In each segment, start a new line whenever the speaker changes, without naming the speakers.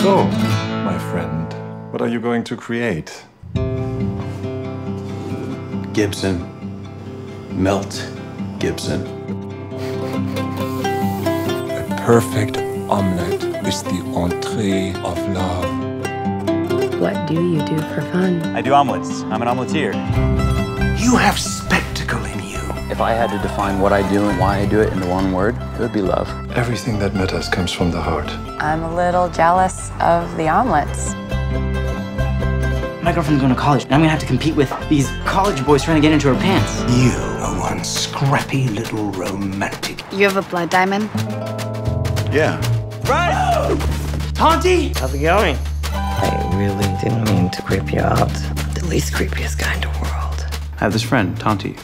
So, my friend, what are you going to create?
Gibson. Melt Gibson.
A perfect omelette is the entree of love.
What do you do for fun?
I do omelets. I'm an omeletier.
You have spectacle in you.
If I had to define what I do and why I do it into one word, it would be love.
Everything that matters comes from the heart.
I'm a little jealous of the omelets.
My girlfriend's going to college, and I'm gonna have to compete with these college boys trying to get into her pants.
You are one scrappy little romantic.
You have a blood diamond?
Yeah.
Right! Tonty!
How's it going? I really didn't mean to creep you out. The least creepiest guy in the world.
I have this friend, Tonty.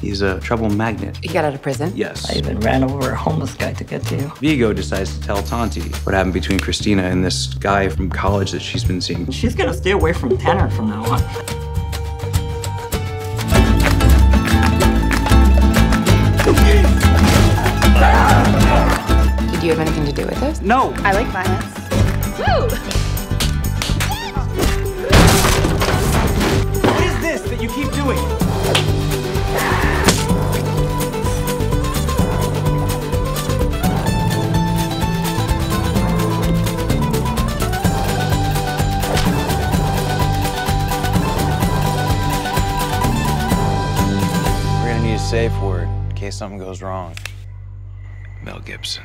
He's a trouble magnet.
He got out of prison?
Yes.
I even ran over a homeless guy to get to you.
Viggo decides to tell Tonty what happened between Christina and this guy from college that she's been seeing.
She's gonna stay away from Tanner from now on.
Did you have anything to do with this?
No!
I like violence.
What
safe word in case something goes wrong. Mel Gibson.